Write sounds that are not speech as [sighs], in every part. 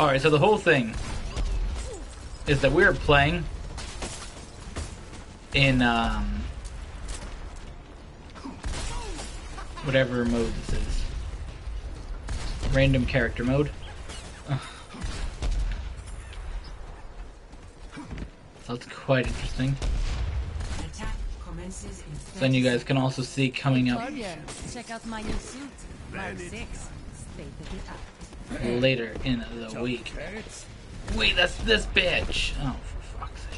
Alright, so the whole thing is that we're playing in um, whatever mode this is. Random character mode. [sighs] That's quite interesting. Then you guys can also see coming up check out my new suit. Mark 6. State of the art. Later in the week. Wait, that's this bitch! Oh, for fuck's sake.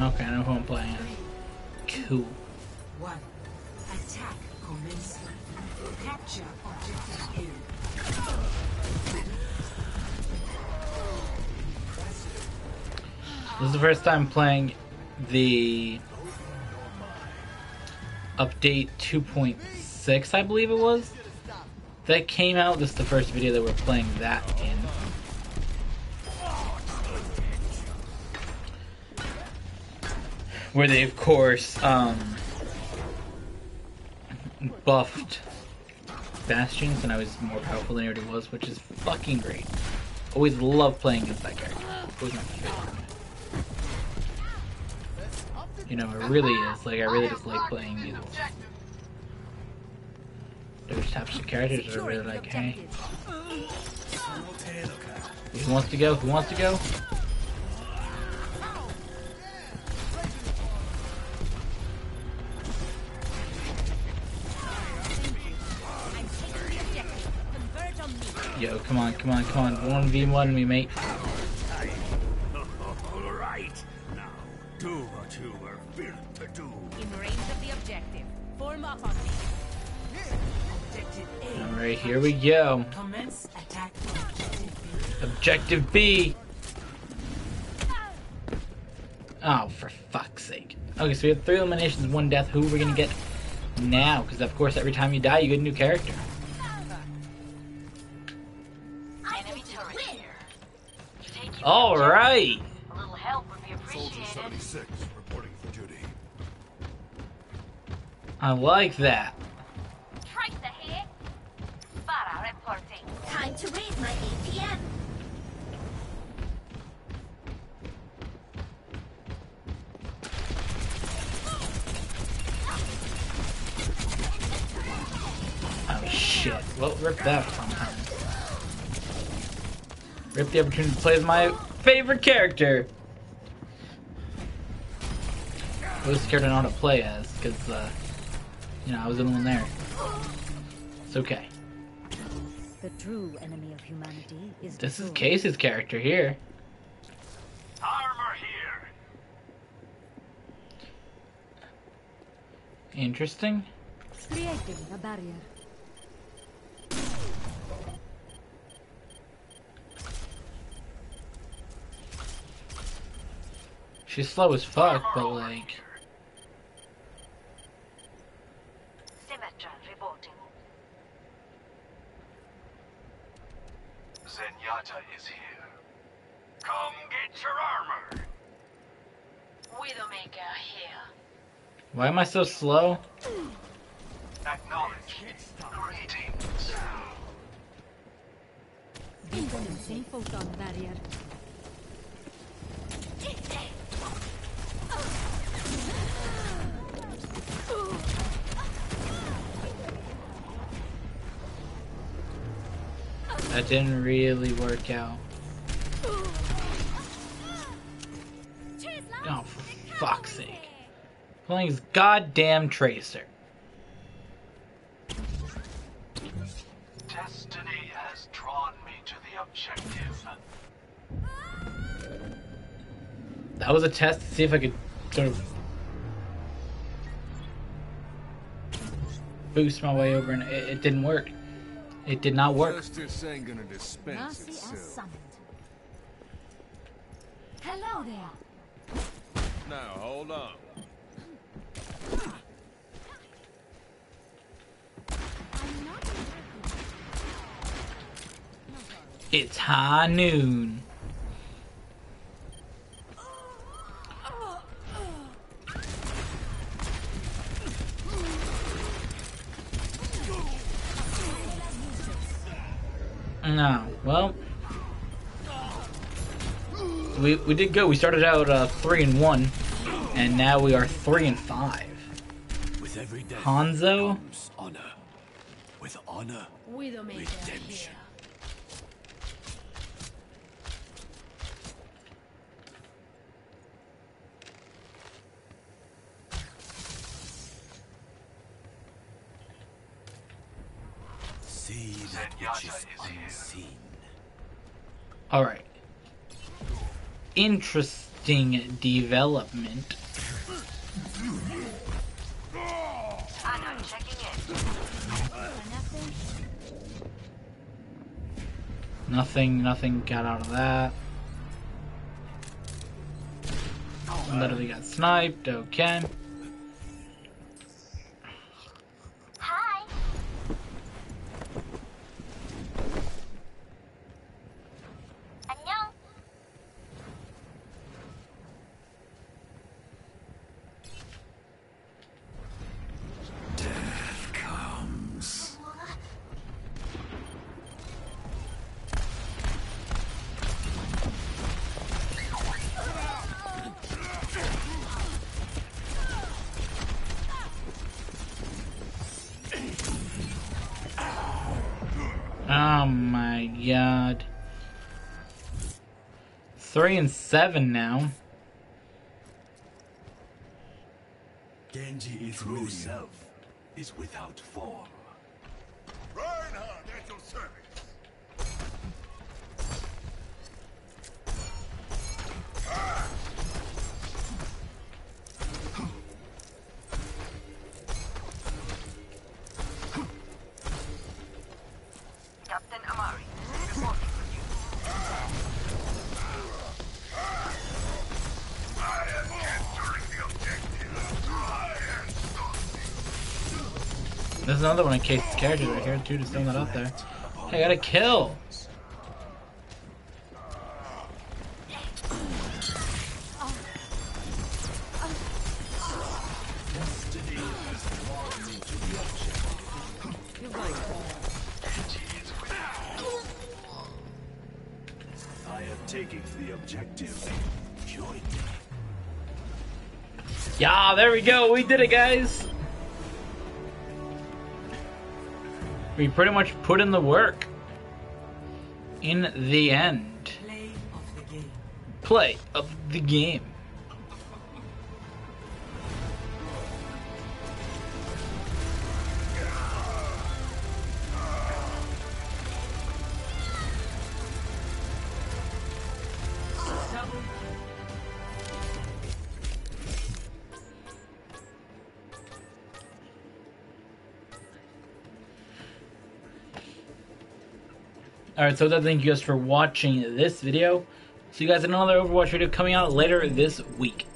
Okay, I know who I'm playing as. Cool. one. Attack commencing. Capture objective This is the first time playing the update 2.6, I believe it was. That came out. This is the first video that we're playing that in. Where they, of course, um, buffed Bastions, and I was more powerful than he was, which is fucking great. Always love playing against that character. You know, it really is. Like, I really just like playing these. those types of characters that are really like, hey, who wants to go? Who wants to go? Yo, come on, come on, come on. 1v1 me, mate. Alright, here we go. Objective B. Oh, for fuck's sake. Okay, so we have three eliminations, one death. Who are we gonna get now? Because, of course, every time you die, you get a new character. Enemy turret here. Take you Alright. A little help would be Soldier 76 reporting for duty. I like that. Tracer here. Pharah reporting. Time to raise my APM. Oh shit. Well, rip that sometime. Rip the opportunity to play as my favorite character. Well, this character I know how to play as, because, uh, you know, I was the one there. It's okay. The true enemy of humanity is This is destroyed. Case's character here. Armor here. Interesting. Creating a barrier. She's slow as fuck, but like, Symmetra reporting. Zenyatta is here. Come get your armor. Widowmaker here. Why am I so slow? Acknowledge. Greetings. Introducing photon barrier. That didn't really work out. Oh, for fuck's sake. Playing as goddamn Tracer. Destiny has drawn me to the objective. That was a test to see if I could sort of boost my way over, and it, it didn't work. It did not work. Justice ain't gonna dispense itself. Hello there. Now, hold on. It's high noon. No, well, we we did good. We started out uh, three and one, and now we are three and five. With every death Hanzo, honor. With honor, redemption. Here. See that which is unseen. All right. Interesting development. Ana checking in. Nothing. Nothing got out of that. Literally got sniped. Okay. Oh my god. Three and seven now. Genji is true self is without form. Reinhardt at your service. There's another one of Case's characters right here too, just throwing that out there. I got a kill. Taking the objective. Yeah, there we go. We did it, guys. We pretty much put in the work. In the end, Play of the game. play of the game. Alright, so that thank you guys for watching this video. See you guys in another Overwatch video coming out later this week.